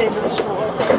It 说